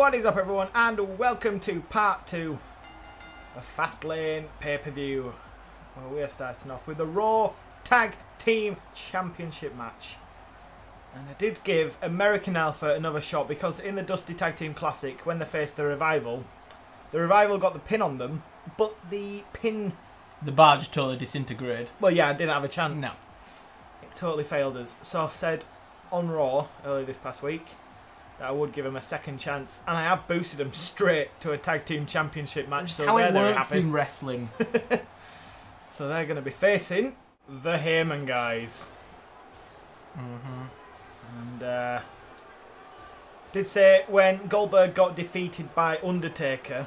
What is up, everyone, and welcome to part two of Fastlane pay per view. Well, we are starting off with the Raw Tag Team Championship match. And I did give American Alpha another shot because in the Dusty Tag Team Classic, when they faced the Revival, the Revival got the pin on them, but the pin. The barge totally disintegrated. Well, yeah, I didn't have a chance. No. It totally failed us. So I've said on Raw earlier this past week that I would give him a second chance, and I have boosted him straight to a tag team championship match. That's so how they're it works happy. in wrestling. So they're going to be facing the Heyman guys, hmm and uh, did say when Goldberg got defeated by Undertaker.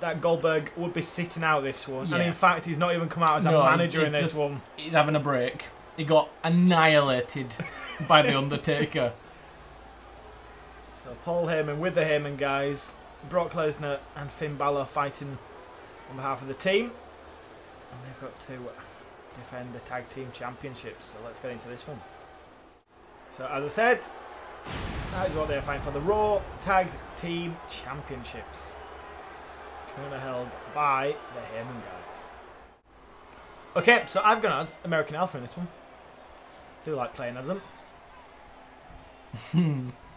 That Goldberg would be sitting out this one, and in fact, he's not even come out as a No, he's- manager in this just- one. He's having a break. He got annihilated by the Undertaker. Paul Heyman with the Heyman guys, Brock Lesnar and Finn Balor fighting on behalf of the team. And they've got to defend the tag team championships. So let's get into this one. So as I said, that is what they're fighting for the Raw Tag Team Championships. Currently held by the Heyman guys. Okay, so I've gone as American Alpha in this one. Do like playing as them.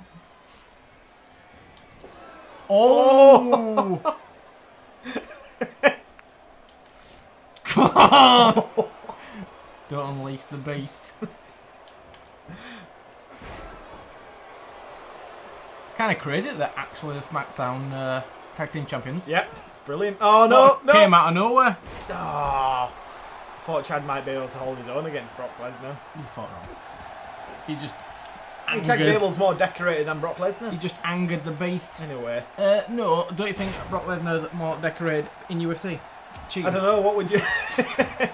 Oh! Come on! Don't unleash the beast. It's kind of crazy that they're actually the SmackDown uh, Tag Team Champions. Yep, it's brilliant. Oh no, no! Came out of nowhere. Ah, thought Chad might be able to hold his own against Brock Lesnar. You thought wrong. He just I think angered. Gable's more decorated than Brock Lesnar. He just angered the beast. Anyway, Uh, no, don't you think Brock Lesnar's more decorated in UFC? Cheating. I don't know. What would you? I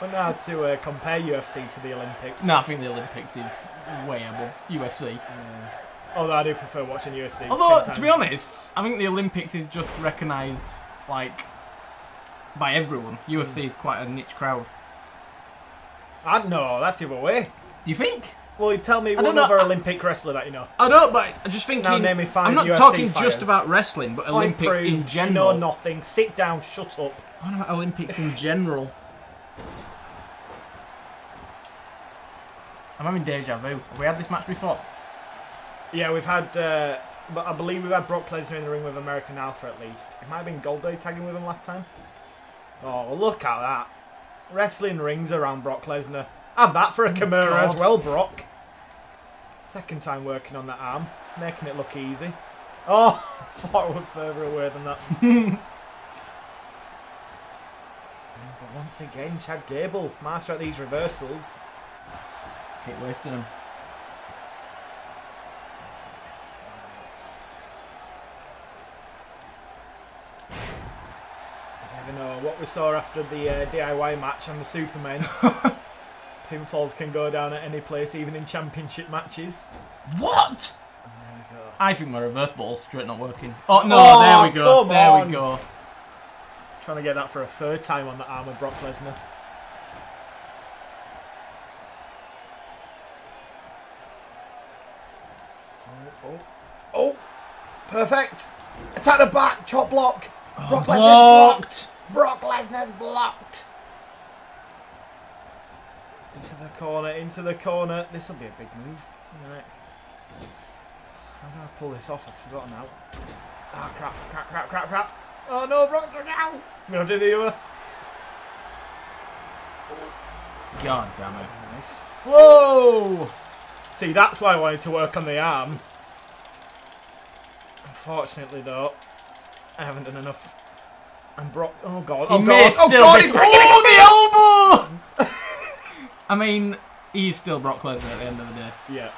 don't know how to uh, compare UFC to the Olympics. No, I think the Olympics is way above UFC. Yeah. Although I do prefer watching UFC. Although, to be honest, I think the Olympics is just recognised, like, by everyone. UFC is quite a niche crowd. I don't know. That's the other way. Do you think? Well, you tell me I one know, other I- Olympic wrestler that you know. I don't, but I just thinking. Now name me five I'm not UFC talking fighters. just about wrestling, but Olympics in You general. know nothing. Sit down. Shut up. I know about Olympics in general. I'm having deja vu. Have we had this match before? Yeah, we've had, uh, but I believe we've had Brock Lesnar in the ring with American Alpha at least. It might have been Goldberg tagging with him last time. Oh, look at that. Wrestling rings around Brock Lesnar. Have that for a Kimura as well, Brock. Second time working on that arm, making it look easy. Oh, was further away than that. but once again, Chad Gable, master at these reversals. Keep wasting them. I never know what we saw after the uh, DIY match and the Supermen. Pinfalls can go down at any place, even in championship matches. What? There we go. I think my reverse ball's straight not working. Oh no, Oh, there we go. come There on. we go. Trying to get that for a third time on the arm of Brock Lesnar. Oh, oh, oh, perfect. Attack the back, chop block. Brock Lesnar's blocked. Brock Lesnar's blocked. Into the corner, into the corner. This will be a big move. How do I pull this off? I've forgotten now. Ah, crap, crap, crap, crap, crap. Oh no, Brock, now! I'm gonna do the other. God damn it. Nice. Whoa! See, that's why I wanted to work on the arm. Unfortunately, though, I haven't done enough. And Brock, oh god, oh may god, oh god, it! Oh, the elbow! I mean, he's still Brock Lesnar at the end of the day. Yeah.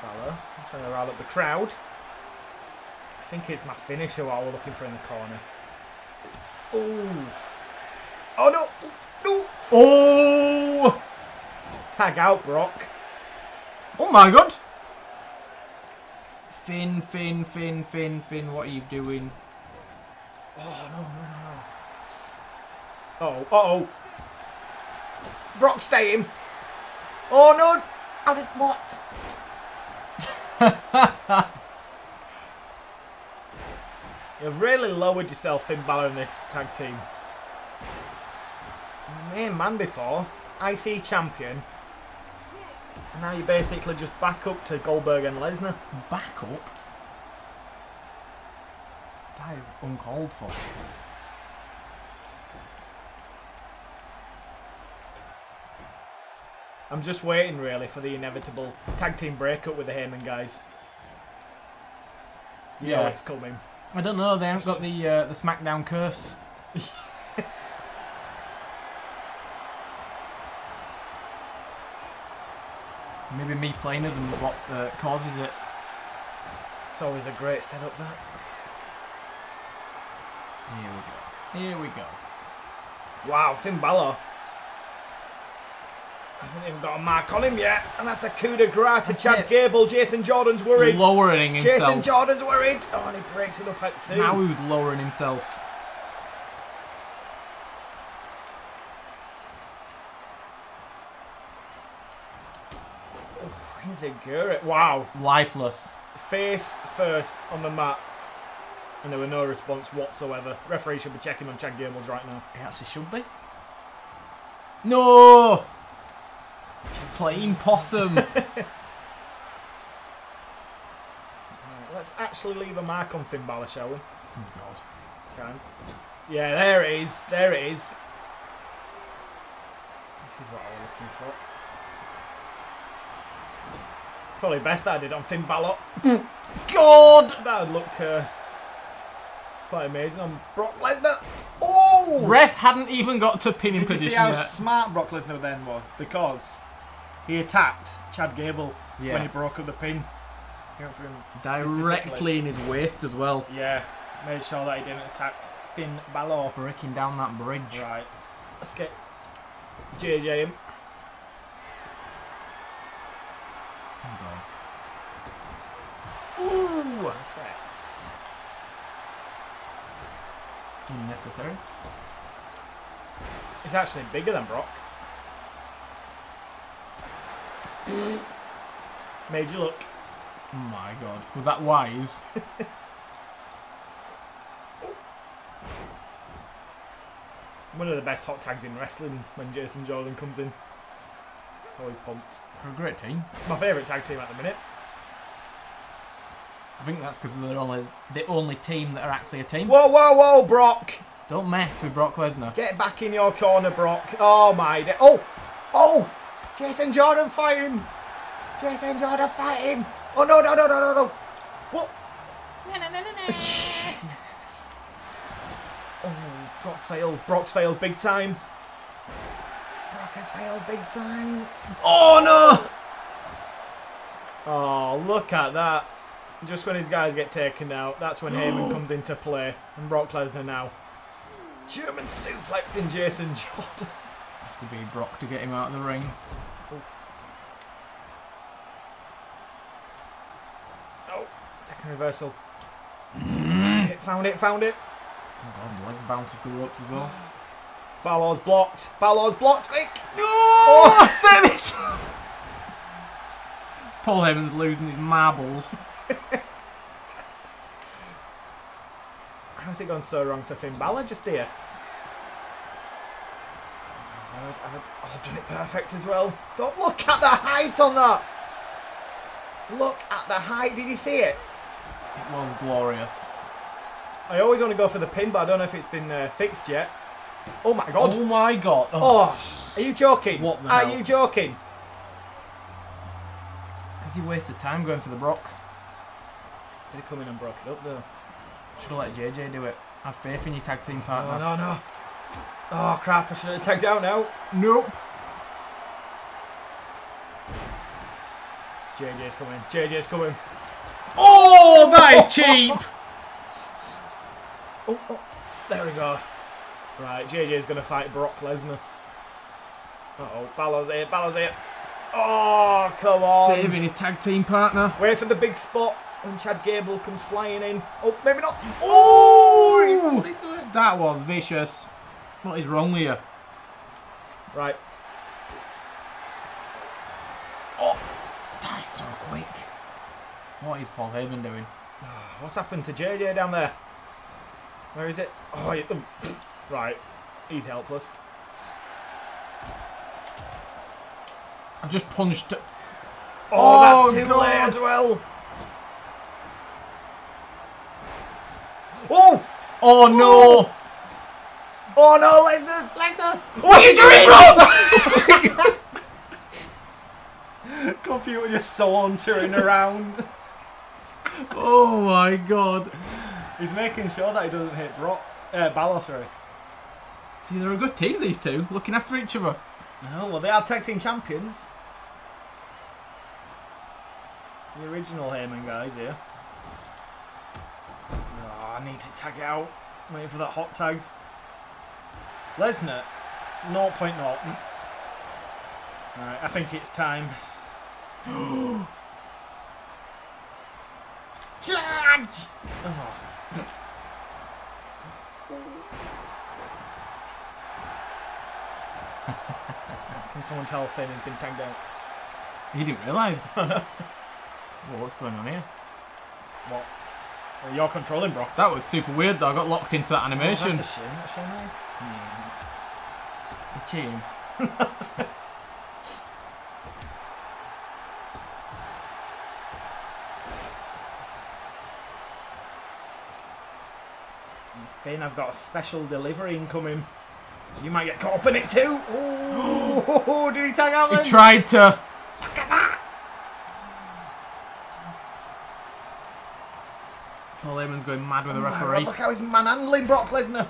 Balor, I'm trying to rile up the crowd. I think it's my finisher what we're looking for in the corner. Oh. Oh no! No! Oh! Tag out, Brock. Oh my god! Finn, Finn, Finn, Finn, Finn, what are you doing? Oh no no no no! Oh uh oh! Brock staying. Oh no! How did what? You've really lowered yourself, Finn Balor, in this tag team. Main man before, IC champion. And now you're basically just back up to Goldberg and Lesnar. Back up. That is uncalled for. I'm just waiting really for the inevitable tag team breakup with the Heyman guys. You know Yeah. it's coming. I don't know. They haven't got the uh, the SmackDown curse. Maybe me playing as and what uh, causes it. It's always a great setup that. Here we go. Here we go. Wow, Finn Balor. Hasn't even got a mark on him yet. And that's a coup de grace to Chad it. Gable. Jason Jordan's worried. Lowering himself. Jason Jordan's worried. Oh, and he breaks it up at two. Now who's lowering himself? Oh, Enzuigiri. Wow. Lifeless. Face first on the mat. And there were no response whatsoever. Referee should be checking on Chad Gables right now. He actually should be. No! Plain possum. Let's actually leave a mark on Finn Balor, shall we? Oh God. Can. Yeah, there it is. There it is. This is what I was looking for. Probably best I did on Finn Balor. God! That would look uh, quite amazing on Brock Lesnar. Oh! Ref hadn't even got to pinning Did you see position how yet. smart Brock Lesnar then was? Because he attacked Chad Gable Yeah. when he broke up the pin. He went for him Directly in his waist as well. Yeah, made sure that he didn't attack Finn Balor. Breaking down that bridge. Right, let's get JJ in. Oh God. Ooh! Perfect. Unnecessary. He's actually bigger than Brock. Made you look. Oh my God. Was that wise? One of the best hot tags in wrestling when Jason Jordan comes in. Always pumped. They're a great team. It's my favourite tag team at the minute. I think that's because they're only the only team that are actually a team. Whoa, whoa, whoa, Brock! Don't mess with Brock Lesnar. Get back in your corner, Brock. Oh my day. Oh! Oh! Jason Jordan fighting! Jason Jordan fighting! Oh no, no, no, no, no, no! What? No, no, no, no, no. oh, Brock's failed. Brock's failed big time. Brock has failed big time. Oh no! Oh, look at that. Just when his guys get taken out, that's when Heyman comes into play. And Brock Lesnar now. German suplexing Jason Jordan. Have to be Brock to get him out of the ring. Oh, second reversal. found it, found it, found it. Oh God, leg bounce off the ropes as well. Balor's blocked. Balor's blocked. Quick! No! Oh, say this! Paul Heyman's losing his marbles. How's it gone so wrong for Finn Balor just here? I've, oh, I've done it perfect as well. God, look at the height on that. Look at the height. Did you see it? It was glorious. I always want to go for the pin, but I don't know if it's been uh, fixed yet. Oh my god. Oh my God! Oh, Oh, are you joking? What the Are hell? you joking? it's because he wasted time going for the Brock. Did it come in and broke it up though? Should have let JJ do it. Have faith in your tag team Oh partner. no no. Oh crap! I should have tagged out now. Nope. JJ's coming. JJ's coming. Oh, that is cheap. Oh, oh, there we go. Right, JJ's gonna fight Brock Lesnar. Uh oh, Balor's here, Balor's here. Oh, come on. Saving his tag team partner. Wait for the big spot when Chad Gable comes flying in. Oh, maybe not. Oh! That was vicious. What is wrong with you? Right. Oh, that is so quick. What is Paul Heyman doing? What's happened to JJ down there? Where is it? Oh, he- um, right. He's helpless. I've just punched. Oh, Oh, that's too God. late as well. Oh! Oh no! Oh no, Lesnar! Lesnar! What are you doing, bro? Computer just sauntering around. Oh my god. He's making sure that he doesn't hit Brock. Uh, Balor, sorry. See, they're a good team, these two, looking after each other. No, well, they are tag team champions. The original Heyman guys here. Oh, I need to tag it out. Waiting for that hot tag. Lesnar, 0.0. Alright, I think it's time. Charge! Oh. Can someone tell Finn has been tagged out? He didn't realise. well, what's going on here? What? Well, you're controlling Brock. That was super weird though. I got locked into that oh, animation. Oh, that's a shame. That's so nice. The team. Finn, I've got a special delivery incoming. You might get caught up in it too. Oh, did he tag out He tried to. Look at that. Paul Heyman's going mad with the Oh God, referee. look how he's manhandling Brock Lesnar.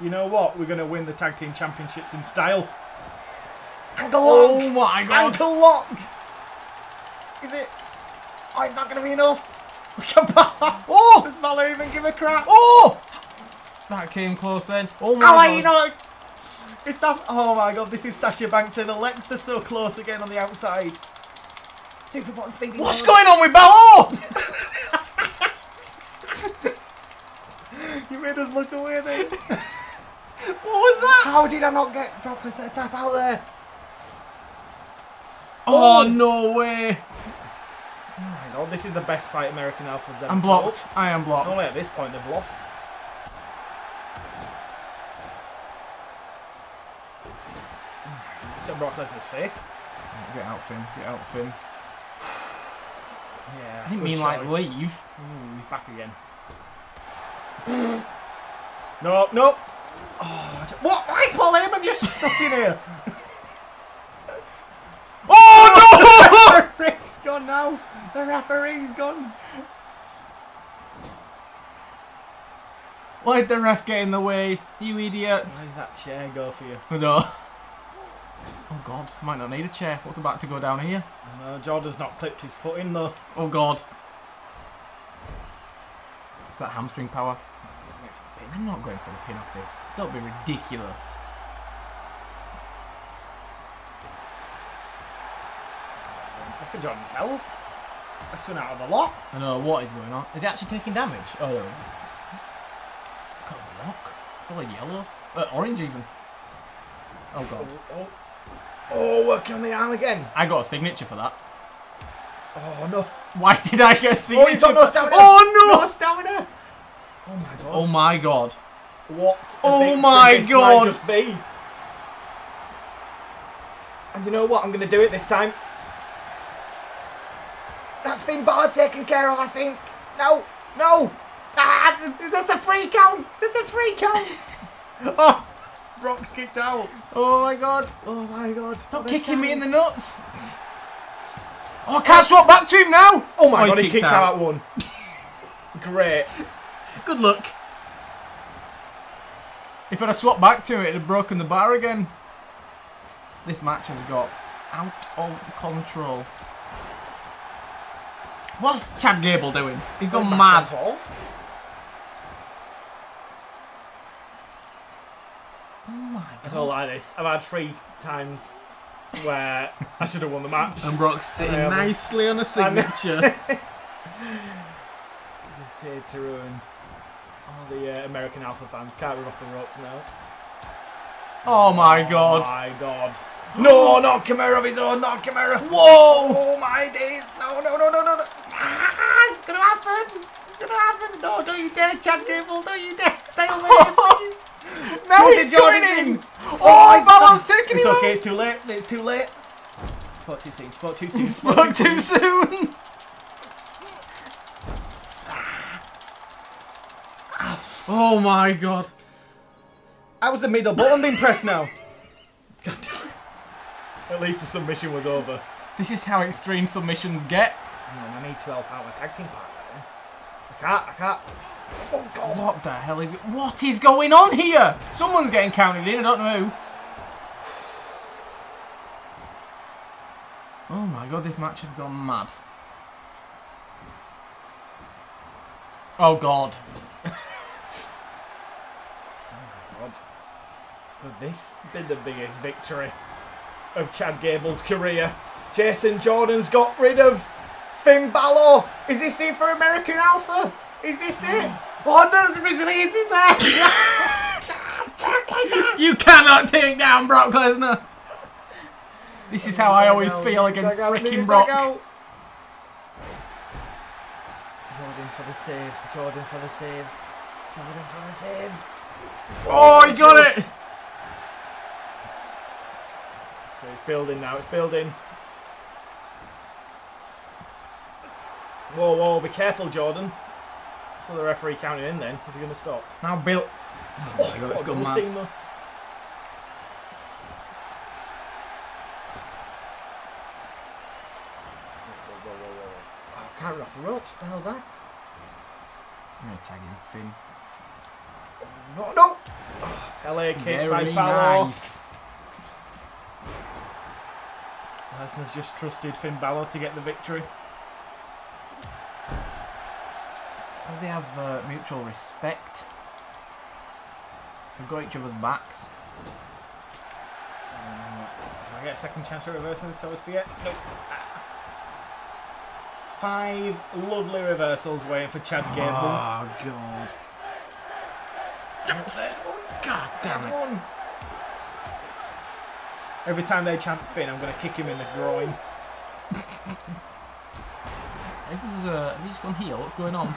You know what? We're going to win the tag team championships in style. Ankle oh lock. Oh my god! Ankle lock. Is it? Oh, it's not going to be enough. Look at Balor. Oh! Does Balor even give a crap? Oh! That came close then. Oh my How god! are you not? It's Sa- oh my god, this is Sasha Banks and Alexa so close again on the outside. Super button speedy. What's forward. going on with Balor? Oh! You made us look away then. what was that? How did I not get Brock Lesnar to tap out there? Oh, Oh. no way! Oh this is the best fight American Alpha's ever I'm blocked. I am blocked. Only at this point they've lost. Look at Brock Lesnar's face. Get out, Finn. Get out, Finn. Yeah. I didn't mean like leave. Ooh, he's back again. no, no. Oh, what? Why is Paul Heyman just stuck in here? Oh the referee's gone now. The referee's gone. Why'd the ref get in the way? You idiot! Where did that chair go for you? No. Oh god, might not need a chair. What's about to go down here? No, Jordan's not clipped his foot in though. Oh god. It's that hamstring power. I'm not going for the pin off this. Don't be ridiculous. At Jordan's health. Best one out of the lot. I know what is going on. Is he actually taking damage? Oh, there we go. Got a block. Solid yellow. Uh, orange even. Oh god. Oh, oh. oh, working on the arm again. I got a signature for that. Oh no. Why did I get a signature? Oh, got no stamina. Oh no! No stamina. Oh my god. Oh my god. What? Oh my God. Just be. And you know what? I'm going to do it this time. That's Finn Balor taken care of, I think. No, no. Ah, there's a free count. There's a free count. oh, Brock's kicked out. Oh my god. Oh my god. Stop What a kicking me in the nuts. Oh, I can't swap back to him now. Oh my Oh, god, he kicked kicked out. out at one. Great. Good luck. If I'd have swapped back to him, it'd have broken the bar again. This match has got out of control. What's Chad Gable doing? He's gone mad. forth. Oh my god. I don't like this. I've had three times where I should have won the match. And Brock's sitting I nicely on a signature. Just here to ruin all the uh, American Alpha fans. Can't run off the ropes now. oh my god. Oh god. my god. No, not Kimura of his own, not Kimura. Whoa! Oh my days. No, no, no, no, no, no. Ah, it's going to happen. It's going to happen. No, don't you dare, Chad Gable. Don't you dare. Stay away, please. Now Here's he's the Jordan going in! in. Oh, he's Balor's done. taking It's him okay, out. it's too late. It's too late. Spot too soon, spot too soon, spot too too soon. soon! Oh my god. How was the middle button being pressed now? God damn it. At least the submission was over. This is how extreme submissions get. On, I need to help out my tag team partner. I can't, I can't. Oh god. What the hell is it? What is going on here? Someone's getting counted in, I don't know who. Oh my god, this match has gone mad. Oh god. Oh my God. Could this be the biggest victory of Chad Gable's career? Jason Jordan's got rid of Finn Balor. Is this it for American Alpha? Is this it? Mm. Oh no, there's Resilience is there! You cannot take down Brock Lesnar! This is how I always out, feel against tag out, need to freaking Brock. out. Jordan for the save. Jordan for the save. Jordan for the save. Oh, he got it! So it's building now. It's building. Whoa, whoa! Be careful, Jordan. So the referee counting in. Then is he going to stop? Now Bill. Oh my god, it's Oh, gone double mad. team, though. Whoa, whoa, whoa, whoa, whoa. Oh, can't run off the ropes. What the hell's that? I'm gonna tag him Finn. No, no! Oh, Pele kick by Very Balor. nice. Lesnar's just trusted Finn Balor to get the victory. Because they have uh, mutual respect. They've got each other's backs. Uh, do I get a second chance for reversing this so as to get? Nope. Five lovely reversals waiting for Chad Gable. Oh god. God damn it. one. Every time they chant Finn, I'm going to kick him in the groin. Have you, uh, have you just gone here? What's going on?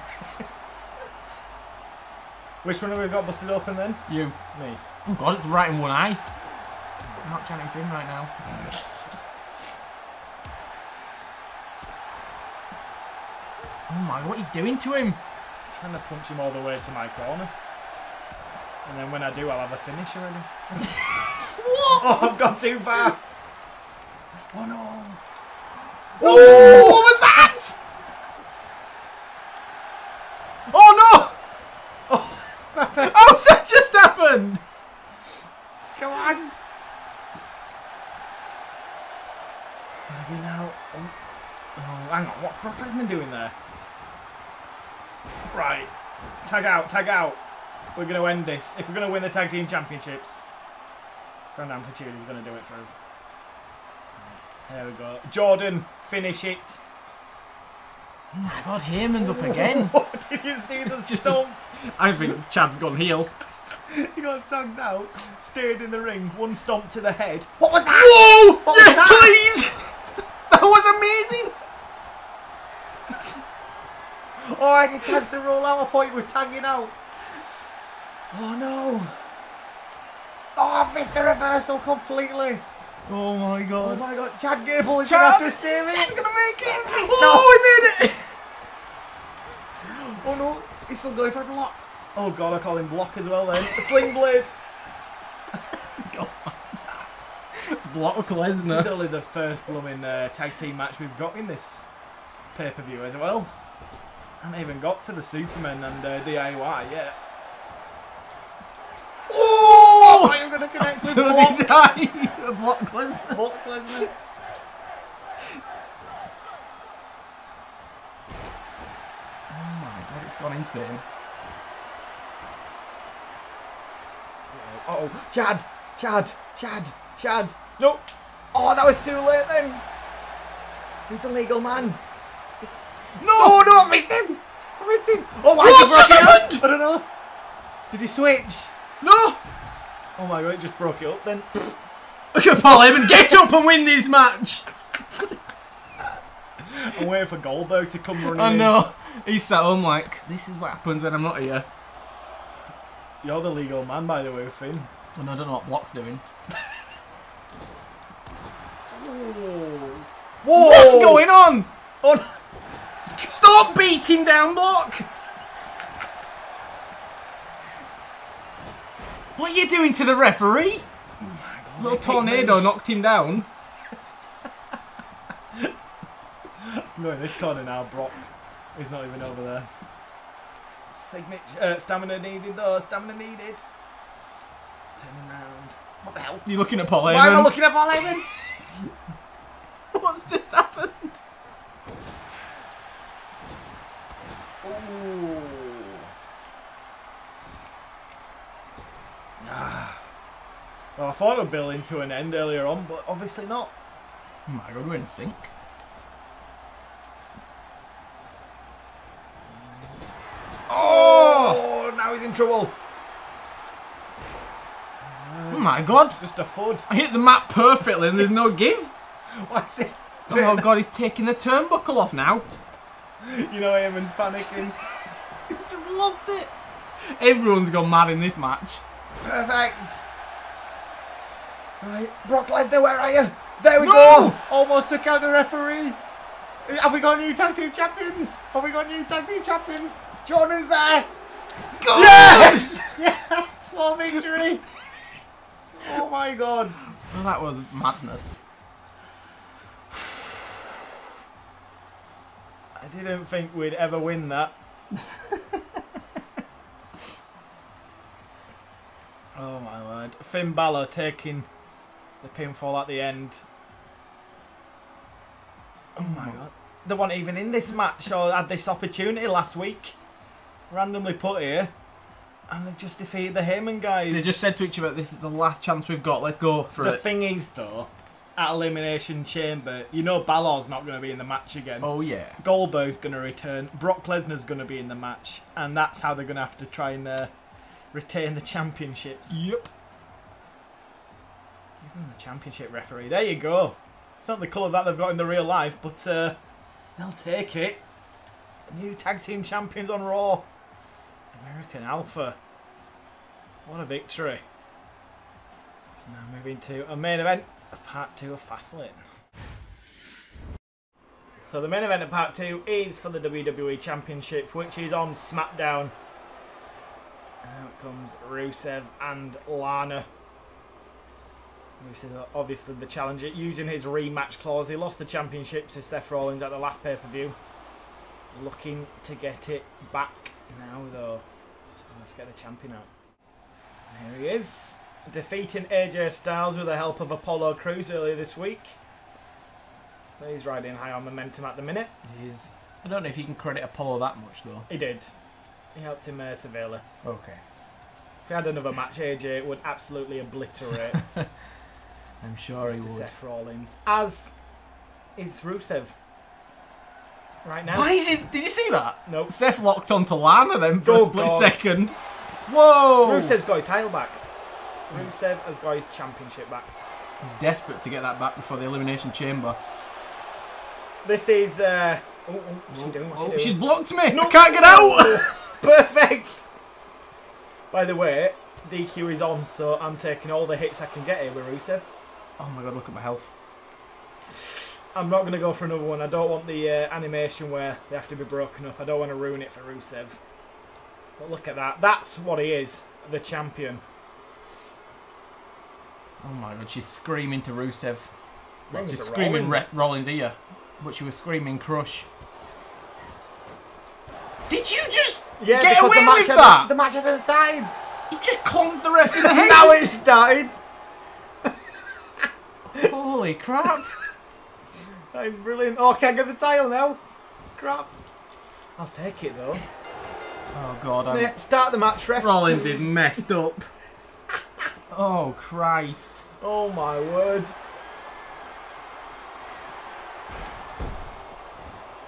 Which one have we got busted open then? You. Me. Oh god, it's right in one eye. I'm not chanting Finn right now. Oh my, what are you doing to him? trying to punch him all the way to my corner. And then when I do, I'll have a finish already. what? Oh, I've gone too far. Oh no. Oh, what was that? Oh no! How's that just happened? Come on. Maybe now. Oh, oh, hang on. What's Brock Lesnar doing there? Right. Tag out. Tag out. We're going to end this. If we're going to win the tag team championships, Grand Amplitude is going to do it for us. There we go. Jordan, finish it. Oh my god, Heyman's up again. What did you see the just- stomp? I think Chad's gone heel. He got tugged out, stayed in the ring, one stomp to the head. What was that? Whoa! What was yes, that? please! that was amazing! Oh, I had a chance to roll out. I thought you were tagging out. Oh no. Oh, I've missed the reversal completely. Oh my God. Oh my god, Chad Gable is going to have to save it. Chad's gonna make it! Oh, he made it! Oh no, he's still going for a block. Oh god, I call him block as well then. Sling blade. Block This is Lesnar. only the first blooming uh, tag team match we've got in this pay per view as well. I haven't even got to the Superman and uh, DIY yet. Oh! I'm going to connect with block. did I. Block Lesnar. Block Lesnar. Oh my god, it's gone insane. Oh, Chad, Chad, Chad, Chad. No. Oh, that was too late then. He's the legal man. He's... No! Oh no, I missed him. I missed him. Oh, why What's just happened? I don't know. Did he switch? No! Oh my god, it just broke it up then. Look at Paul Heyman. Get up and win this match. I'm waiting for Goldberg to come running I in. know. He's sat home like, this is what happens when I'm not here. You're the legal man, by the way, Finn. And I don't know what Block's doing. Whoa! What's going on? Oh, on? Stop beating down Block! What are you doing to the referee? Oh Little tornado knocked him down. I'm going this corner now, Brock. He's not even over there. Signature, uh, stamina needed though, stamina needed. Turning round. What the hell? You're looking at Paul Heyman. Why am I looking at Paul Heyman? What's just happened? Ooh. Ah. Well, I thought it would build into an end earlier on, but obviously not. Oh my god, we're in sync. Oh! oh, now he's in trouble. Oh my god. Just a foot. I hit the map perfectly and there's no give. What's it? Oh my god, he's taking the turnbuckle off now. You know, Heyman's panicking. He's just lost it. Everyone's gone mad in this match. Perfect. Right, Brock Lesnar, where are you? There we No! go. Almost took out the referee. Have we got new tag team champions? Have we got new tag team champions? Jordan's there. Go! Yes! For victory. Oh my god. That was madness. I didn't think we'd ever win that. oh my word. Finn Balor taking the pinfall at the end. Oh my god. They weren't even in this match or had this opportunity last week. Randomly put here. And they've just defeated the Heyman guys. They just said to each other, this is the last chance we've got, let's go for the it. thing is though, at Elimination Chamber, you know Balor's not going to be in the match again. Oh yeah. Goldberg's going to return. Brock Lesnar's going to be in the match, and that's how they're going to have to try and uh, retain the championships. Yep. Even the championship referee. There you go. It's not the colour that they've got in the real life, but uh, they'll take it. New tag team champions on Raw. American Alpha. What a victory. So now moving to a main event of part two of Fastlane. So the main event of part two is for the WWE Championship, which is on SmackDown. Out comes Rusev and Lana. Rusev, obviously the challenger, using his rematch clause. He lost the championship to Seth Rollins at the last pay per view. Looking to get it back now, though. So let's get the champion out. And here he is, defeating AJ Styles with the help of Apollo Crews earlier this week. So he's riding high on momentum at the minute. He's. I don't know if you can credit Apollo that much though. He did. He helped him uh, severely. Okay. If he had another match, AJ would absolutely obliterate I'm sure he would. Seth Rollins. As is Rusev. Right now. Why is it? Did you see that? Nope. Seth locked onto Lana then for Oh, a split God. second. Whoa! Rusev's got his title back. Rusev has got his championship back. He's desperate to get that back before the Elimination Chamber. This is. Uh, oh, oh, what's she doing? What's Oh, she doing? she's blocked me! No. I can't get out! Perfect! By the way, DQ is on, so I'm taking all the hits I can get here with Rusev. oh my god, look at my health. I'm not going to go for another one. I don't want the uh, animation where they have to be broken up. I don't want to ruin it for Rusev. But look at that. That's what he is. The champion. Oh my god, she's screaming to Rusev. Well, Rings she's screaming Rollins. Rollins. Rollins' ear, but she was screaming Crush. Did you just Yeah, get away the match with had- that? The match has died. You just clonked the ref in the head. now it's started. Holy crap! That is brilliant. Oh, I can't get the title now. Crap. I'll take it though. Oh god, I'm... Yeah, start the match, ref. Rollins is messed up. oh Christ! Oh my word.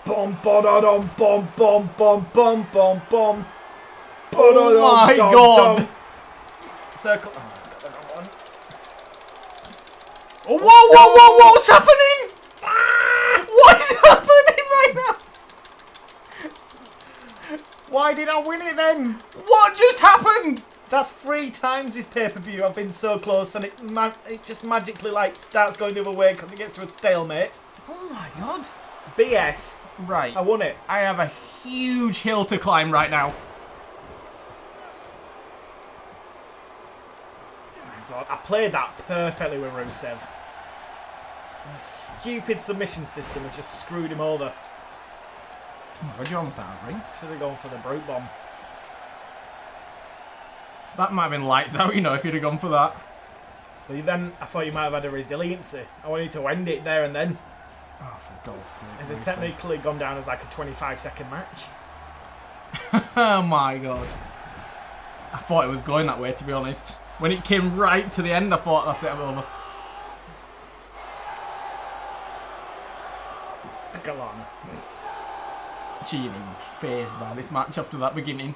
Bom bom bom bom bom bom bom. Oh, oh my God. Circle. Oh, I got the wrong one. Oh, whoa, whoa, whoa, whoa, what's happening? What is happening right now? Why did I win it then? What just happened? That's three times this pay-per-view I've been so close and it, ma it just magically like starts going the other way because it gets to a stalemate. Oh my god. BS. Right. I won it. I have a huge hill to climb right now. Oh my god, I played that perfectly with Rusev. Stupid submission system has just screwed him over. Oh god, you're almost out of ring. Should have gone for the brute bomb. That might have been lights out, you know, if you'd have gone for that. But then I thought you might have had a resiliency. I wanted to end it there and then. Oh, for God's sake. It had technically gone down as like a 25 second match. oh my god. I thought it was going that way, to be honest. When it came right to the end, I thought that's it, I'm over. Go on. She ain't even phased by this match after that beginning.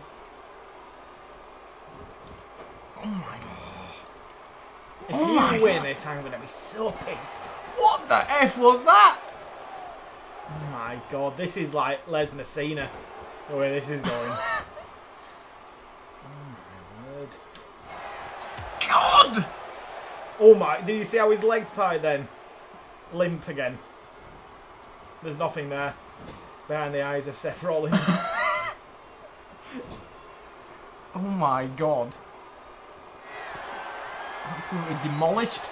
Oh my god. If Oh you my win God. this, I'm going to be so pissed. What the F was that? Oh my god, this is like Lesnar Cena. The way this is going. oh my word. God! Oh my, did you see how his legs parted then? Limp again. There's nothing there. Behind the eyes of Seth Rollins. Oh my god. Absolutely demolished.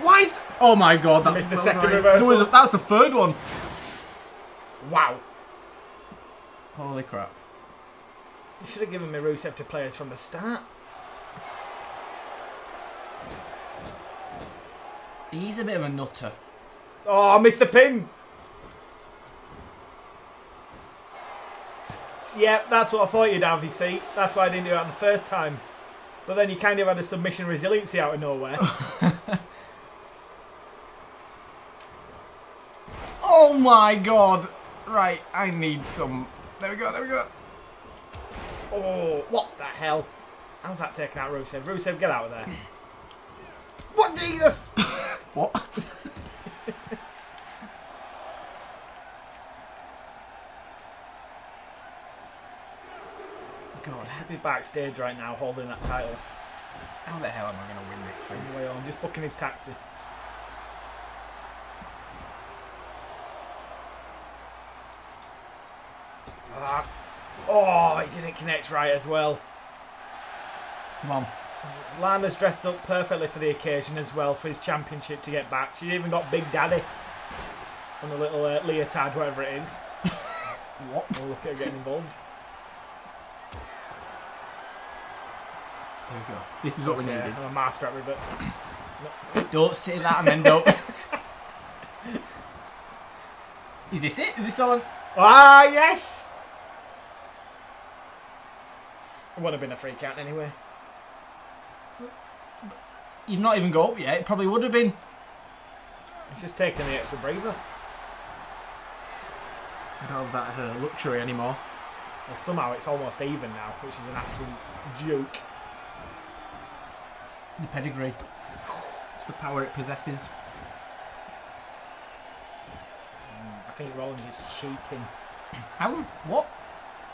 Why is... Oh my god, that's Missed the second right. reversal. There was a- that was the third one. wow. Holy crap. You should have given me Rusev to play us from the start. He's a bit of a nutter. Oh, I missed the pin. Yep, that's what I thought you'd have, you see. That's why I didn't do it the first time. But then you kind of had a submission resiliency out of nowhere. Oh my god. Right, I need some... There we go, there we go. oh, what the hell? How's that taking out Rusev? Rusev, get out of there. What, Jesus? What? God, he'd be backstage right now holding that title. How the hell am I going to win this thing? On the way home, just booking his taxi. Ah. Oh, he didn't connect right as well. Come on. Lana's dressed up perfectly for the occasion as well for his championship to get back. She's even got Big Daddy on a little uh, leotard, whatever it is. What? Oh, look at getting involved. There we go. This is what we Yeah, needed. I'm a master at it. but Don't say that and then don't. is this it? Is this on? Ah, yes! It would have been a free count anyway. You've not even got up yet. It probably would have been. It's just taking the extra breather. I don't have that uh, luxury anymore. Well, somehow it's almost even now, which is an absolute joke. The pedigree. It's the power it possesses. Mm, I think Rollins is cheating. How? What?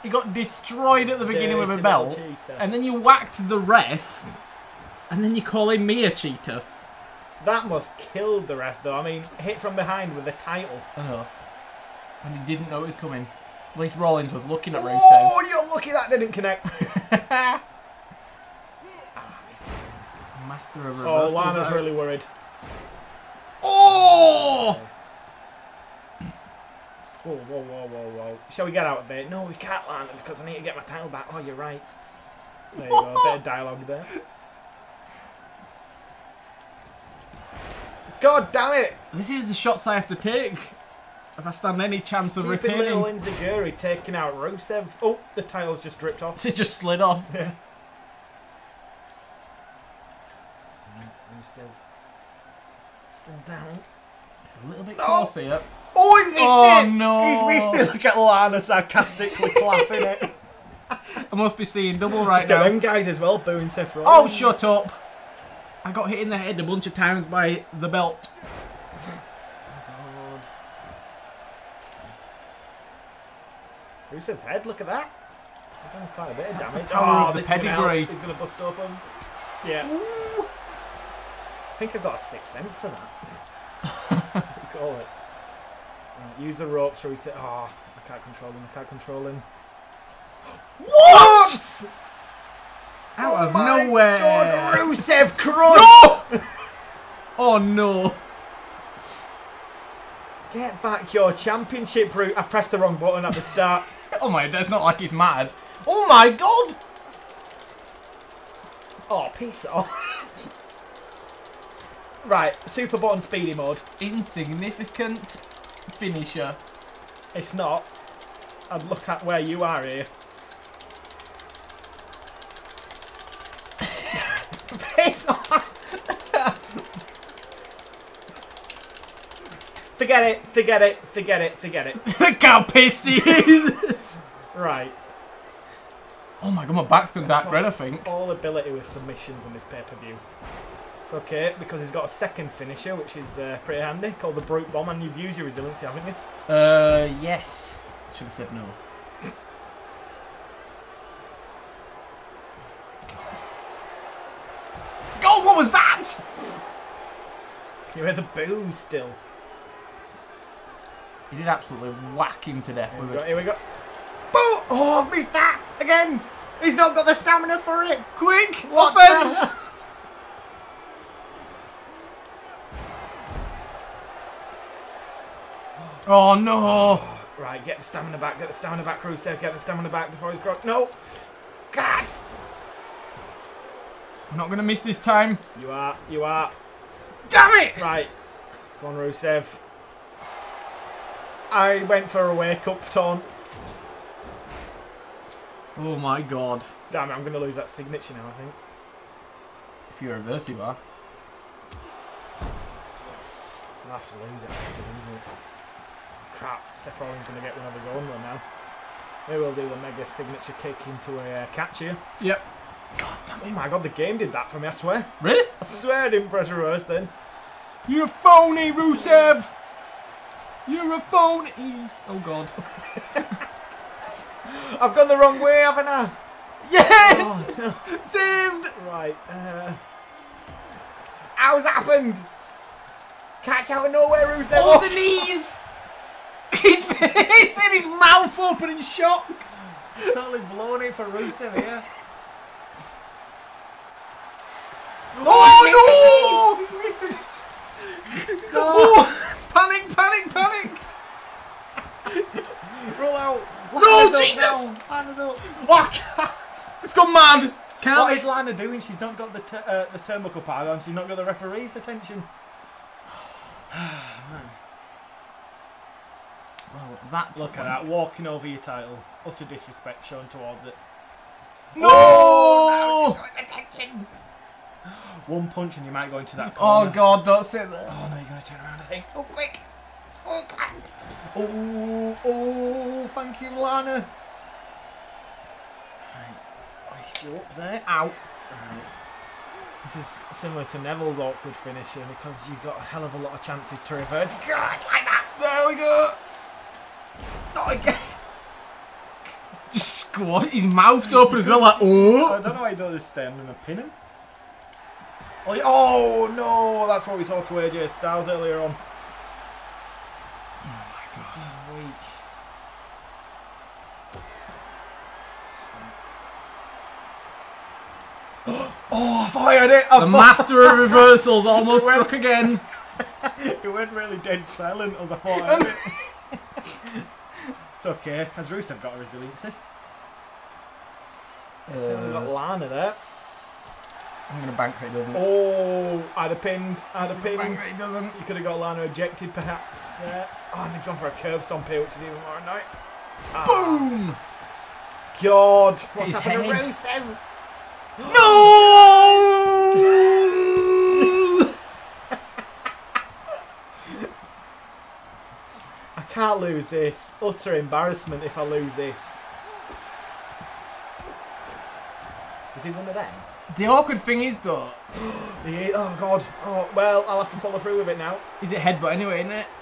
He got destroyed at the beginning with a Dirty belt, and then you whacked the ref, and then you're calling me a cheater. That must killed the ref, though. I mean, hit from behind with the title. I know. And he didn't know it was coming. At least Rollins was looking at Oh, you're lucky that didn't connect. Rusev. missed. Master of oh. Lana's there. really worried. Oh! oh! Whoa, whoa, whoa, whoa, whoa. Shall we get out of it? No, we can't, Lana, because I need to get my title back. Oh, you're right. There you go, a bit of dialogue there. God damn it! This is the shots I have to take if I stand any chance of Stupid little retaining. Enzuigiri taking out Rusev. Oh, the title's just dripped off. It just slid off. Yeah. Rusev. Still down. A little bit No. closer. Yep. Oh, he's missed Oh, it! no. He's missed it. Look at Lana sarcastically clapping it. I must be seeing double right now. them guys as well, booing Seth Oh, shut up. I got hit in the head a bunch of times by the belt. God. Rusev's head, look at that. He's done quite a bit of That's damage. power oh, the this pedigree. He's going to bust open. Yeah. I think I've got a sixth sense for that. Call it. Right, use the ropes, Rusev. Oh, ah, I can't control him. I can't control him. What? Out Oh of nowhere. God, Rusev crushed! No! Oh no. Get back your championship route. I pressed the wrong button at the start. Oh my, that's not like he's mad. Oh my god! Oh, off. Right, super button speedy mode. Insignificant finisher. It's not. I'd look at where you are here. Forget it, forget it, forget it, forget it. Look how pissed he is! Right. oh my god, my back's gone dark red, I think. All ability with submissions in this pay-per-view. It's okay because he's got a second finisher, which is uh, pretty handy, called the Brute Bomb, and you've used your resiliency, haven't you? Uh, yes. Should have said no. God, what was that? You hear the boo still. He did absolutely whack him to death Here we go. Here we go. Boo! Oh, I've missed that again. He's not got the stamina for it. Quick! What offense! Oh no! Right, get the stamina back. Get the stamina back, Rusev. Get the stamina back before he's grown. No. God. I'm not gonna miss this time. You are. You are. Damn it! Right. Go on, Rusev. I went for a wake up taunt. Oh my god. Damn it, I'm going to lose that signature now, I think. If you reverse, you are. I'll have to lose it. I'll have to lose it. Crap, Seth Rollins going to get one of his own though now. Maybe we'll do the mega signature kick into a uh, catch here. Yep. God damn Oh my god, the game did that for me, I swear. Really? I swear I didn't press reverse then. You're a phony, Rusev! You're a phony! Oh god. I've gone the wrong way, haven't I? Yes! Oh, no. Saved! Right, uh... How's that happened? Catch out of nowhere, Rusev. Oh, the knees! He's, he's in his mouth open in shock. totally blown it for Rusev here. Oh, no! He's missed it. no! Oh, panic, panic, panic! Roll out. No, Lana's up Jesus! now. Lana's up. Oh, God. It's gone mad! Can't What it? is Lana doing? She's not got the uh, the turnbuckle pad on. She's not got the referee's attention. That Look at that, walking over your title. Utter disrespect shown towards it. No! One punch and you might go into that Oh god, don't sit there. Oh no, you're gonna turn around. I think. Oh, quick! Oh, God. oh, oh! Thank you, Lana. Right, hoist you up there. Ow. Right. This is similar to Neville's awkward finisher because you've got a hell of a lot of chances to reverse. God, like that. There we go. Not again. Just squat. His mouth's open as well, like, oh. I don't know why he stay under and pin him. Oh, oh no, that's what we saw to AJ Styles earlier on. Oh my god. Weak. Oh, I fired it! I The master of reversals almost struck again. it went really dead silent as I thought it. it's okay. Has Rusev got a resiliency? So we've got Uh, Lana there. I'm gonna bank that he doesn't. Oh, I'd have pinned. I'd have pinned. Bank that he doesn't. You could have got Lana ejected perhaps there. Oh, and they've gone for a curb stomp here, which is even more annoying. Ah, Boom! God, what's His happened to. Rusev? No! can't lose this. Utter embarrassment if I lose this. Is he one of them? The awkward thing is though, oh god. Oh well, I'll have to follow through with it now. is it headbutt anyway, isn't it?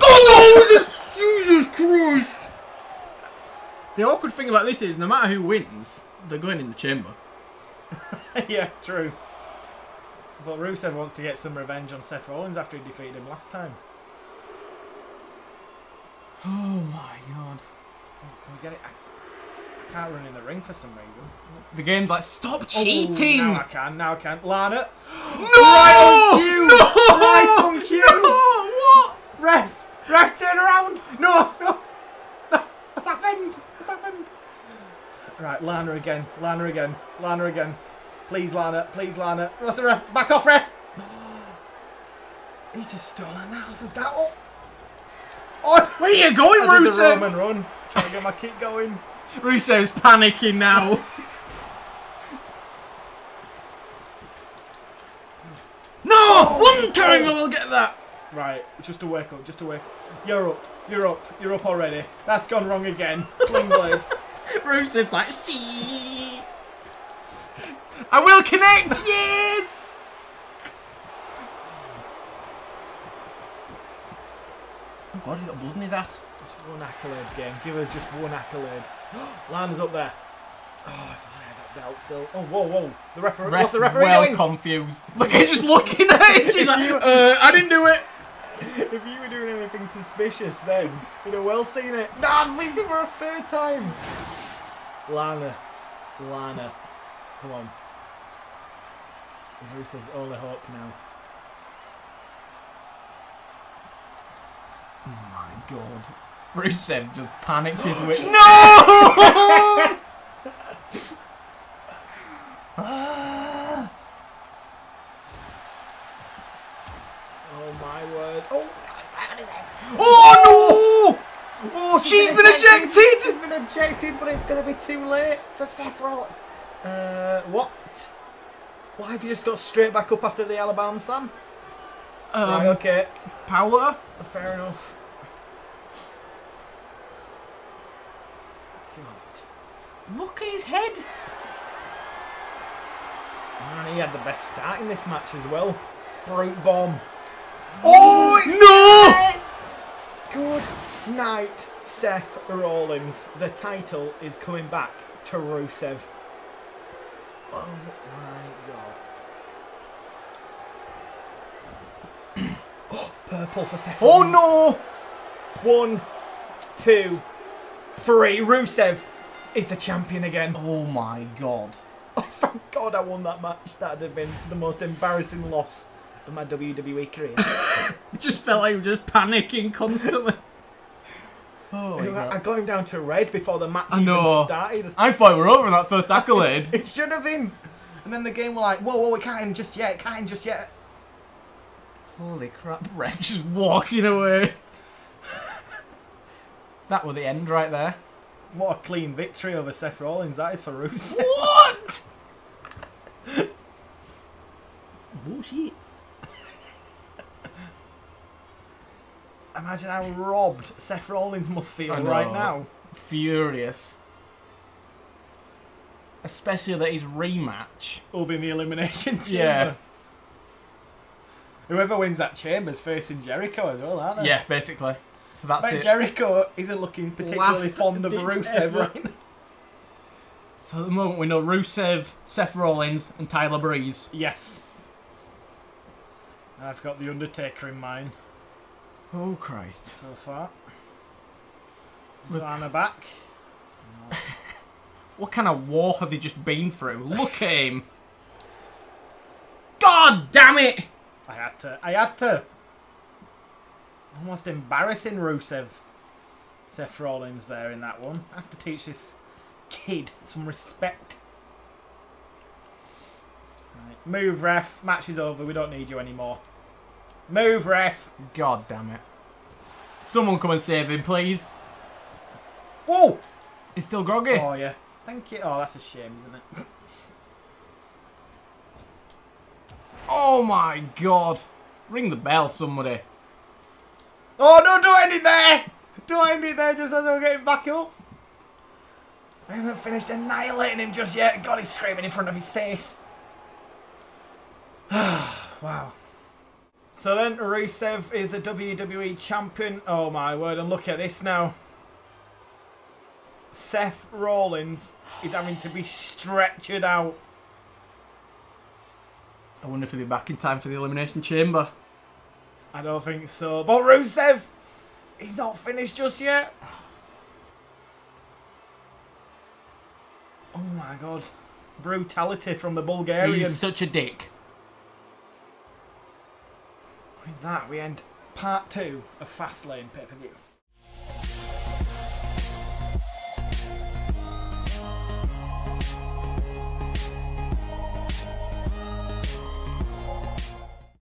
Oh no! Jesus Christ! The awkward thing about this is, no matter who wins, they're going in the chamber. yeah, true. But Rusev wants to get some revenge on Seth Rollins after he defeated him last time. Oh my god! Oh, can we get it? I, can't run in the ring for some reason. The game's like, stop Oh, cheating! now I can. Now I can. Lana. no! Right on cue! No! Right on cue! No! What? Ref! Ref, turn around! No! No! No! What's happened? What's happened? Right, Lana again. Lana again. Lana again. Please, Lana. Please, Lana. What's the ref? Back off, ref! He just stolen that off us. That oh! Oh! Where are you going, I did the Rusev? Roman run. Trying to get my kick going. Rusev's panicking now. no! Oh. One time I will get that! Right, just a wake up, just a wake up. You're up. You're up. You're up already. That's gone wrong again. Sling blade. Rusev's like, she. I will connect, yes! God, he's got blood in his ass. Just one accolade game. Give us just one accolade. Lana's up there. Oh, if I had that belt still. Oh, whoa, whoa. The referee. What's the referee well doing? confused. Look, he's just looking at it. She's like, uh, I didn't do it. if you were doing anything suspicious, then you'd have well seen it. Nah, missed it for a third time. Lana. Lana. Come on. Rusev's only hope now. Oh my god. Rusev just panicked his way. no! Ah. Oh my word. Oh, oh no! Oh, she's been ejected! She's been ejected, but it's going to be too late for Seth Rollins. Uh, what? Why have you just got straight back up after the Alabama slam? Um, right, okay. Power? Fair enough. God. Look at his head. Man, he had the best start in this match as well. Brute bomb. Oh, no! Good night, Seth Rollins. The title is coming back to Rusev. Oh my god. oh, purple for Seth Oh no! One, two, three. Rusev is the champion again. Oh my god. Oh, thank God I won that match. That would have been the most embarrassing loss of my WWE career. It just felt like he was just panicking constantly. oh I got him down to red before the match I even know. started. I thought we were over in that first accolade. It should have been. And then the game were like, whoa, whoa, we can't end just yet, can't end just yet. Holy crap. Ref just walking away. that was the end right there. What a clean victory over Seth Rollins that is for Rusev. What? Bullshit. Imagine how robbed Seth Rollins must feel right now. Furious. Especially that his rematch. Will be in the elimination chamber. Yeah. Whoever wins that chamber's facing Jericho as well, aren't they? Yeah, basically. So that's But it. Jericho isn't looking particularly Last fond of ditch Rusev right now. So at the moment we know Rusev, Seth Rollins, and Tyler Breeze. Yes. I've got the Undertaker in mind Oh Christ. so far. Is Look. Lana back? No. What kind of war has he just been through? Look at him. God damn it! I had to. I had to. Almost embarrassing Rusev. Seth Rollins there in that one. I have to teach this kid some respect. Right. Move, ref. Match is over. We don't need you anymore. Move, ref. God damn it. Someone come and save him, please. Whoa! He's still groggy. Oh, yeah. Thank you. Oh, that's a shame, isn't it? Oh my god. Ring the bell, somebody. Oh, no, don't end it there! Don't end it there just as I'm getting back up. I haven't finished annihilating him just yet. God, he's screaming in front of his face. wow. So then Rusev is the WWE champion. Oh my word, and look at this now. Seth Rollins is having to be stretchered out. I wonder if he'll be back in time for the Elimination Chamber. I don't think so. But Rusev, he's not finished just yet. Oh my god. Brutality from the Bulgarian. He's such a dick. With that, we end part two of Fastlane pay per view.